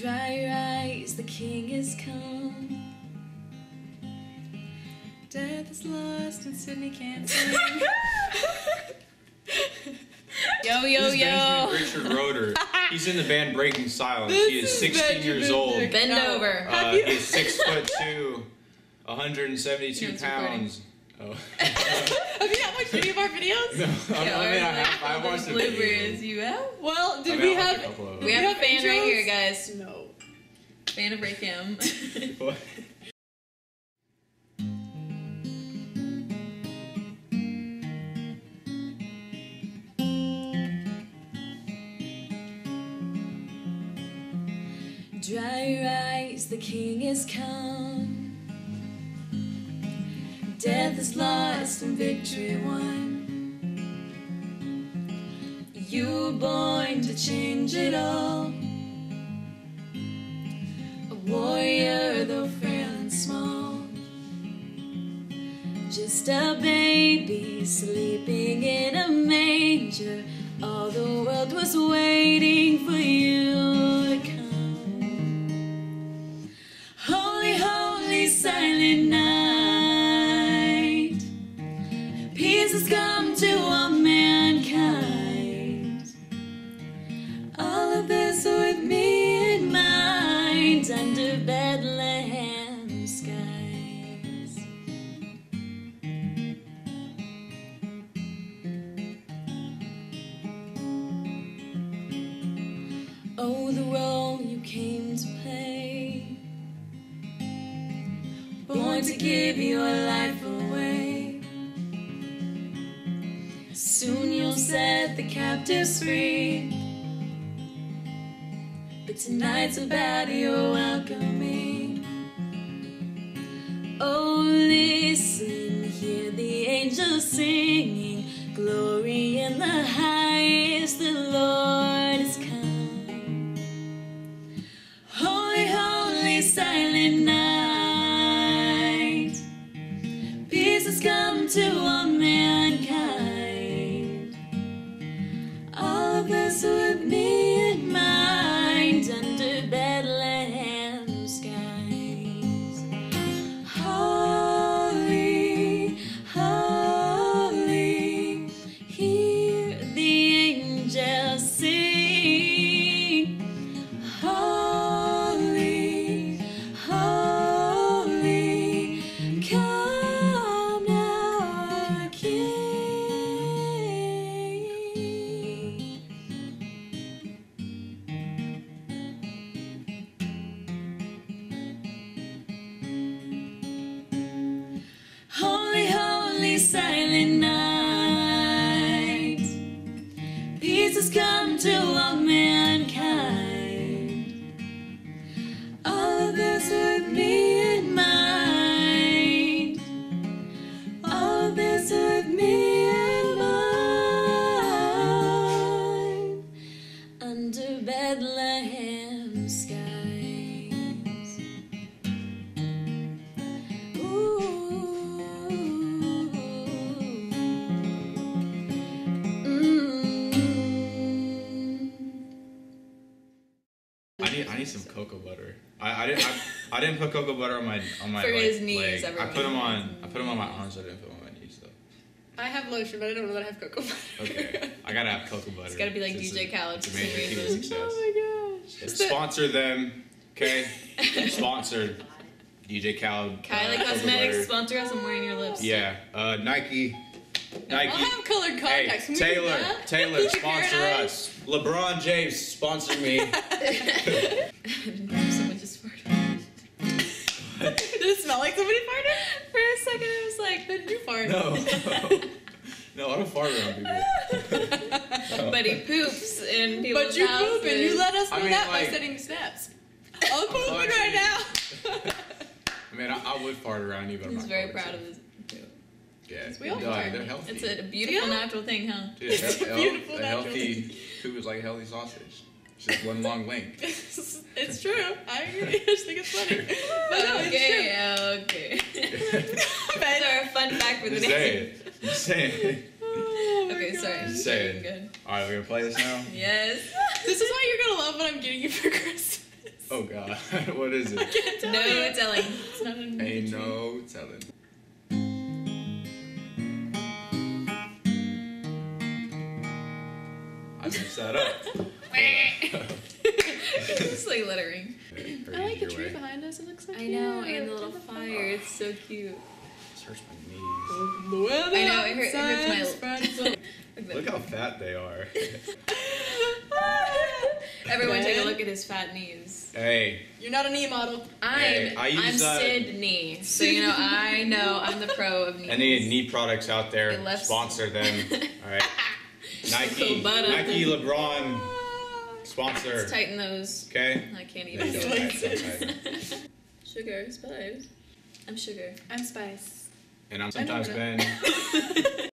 Dry your eyes, the king is come. Death is lost and Sydney can't sing. Yo, yo, This is yo. Richard Roder. He's in the band Breaking Silence. This he is is 16 years old. Bend No. over. Uh, he's six foot two, 172 No, it's pounds. Oh. Have you not watched any of our videos? no, I, mean, I, have, I watched those the bloopers. You have? Well, I did mean, we I watched have? a couple. We have a fan right here, No. Fan of Break Him. What? Dry your eyes, the king is come. Death is lost and victory won. You were born to change it all. Warrior, though frail and small. Just a baby sleeping in a manger. All the world was waiting for you Oh, the role you came to play. Born to give your life away. Soon you'll set the captives free. But tonight's about your welcoming. Oh, listen, hear the angels singing. Glory in the has come Bethlehem skies. Mm. I need I need some cocoa butter. I, I didn't I, I didn't put cocoa butter on my on my For like, his knees, leg. I put them on I put them on my arms. I didn't put them on my knees though. I have lotion, but I don't know that I have cocoa butter. Okay, I gotta have cocoa butter. It's gotta be like It's DJ a- Khaled it's a for major key to reason. success. Oh my gosh. Is Sponsor them, okay? Sponsored. DJ Khaled. Kylie uh, Cosmetics, sponsor us. I'm wearing your lips. Yeah, uh, Nike. Nike. I'll have colored contacts. Can we do Taylor. Taylor, sponsor us. LeBron James, sponsor me. I didn't know Someone just farted. Did it smell like somebody farted? For a second, it was like, Did you fart? no. no, I don't fart around people. but he poops in people's But you houses. poop and you let us know I mean, that like- by setting snaps. I'm pooping actually- right now. I mean, I, I would fart around you, but I'm He's not very proud to. of his poop. Yeah, we all no, fart. they're healthy. It's a beautiful Yeah. natural thing, huh? Dude, It's a a, beautiful a natural healthy poop is like a healthy sausage. It's just one long link. it's, it's true. I agree. I just think it's funny. But no, it's okay, okay. true. Those are a fun fact for the Just day. say it. Just say it. Oh my Okay, sorry. gosh. Say it. Good. All right, we're gonna play this now. Yes. This is why you're gonna love what I'm getting you for Christmas. Oh god, what is it? Tell no you. telling. It's not an Ain't no telling. I messed that up. It's just like littering. I like the tree way. behind us. It looks so I cute. know, and the little Look at fire. It's so cute. This hurts my knees. The weather I know, it hurt- it hurts my- outside is spread so- Look how fat they are. Everyone take a look at his fat knees. hey, You're not a knee model. I'm Hey, I I'm use, uh, Sid Knee, so you know I know I'm the pro of knees. any knee products out there, It left- sponsor them. All right, Nike, Butter. Nike, LeBron, sponsor. Let's tighten those. Okay. I can't even. Sugar, spice. I'm sugar. I'm Spice. And I'm I know sometimes. Ben.